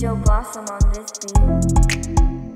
Joe Blossom on this beat.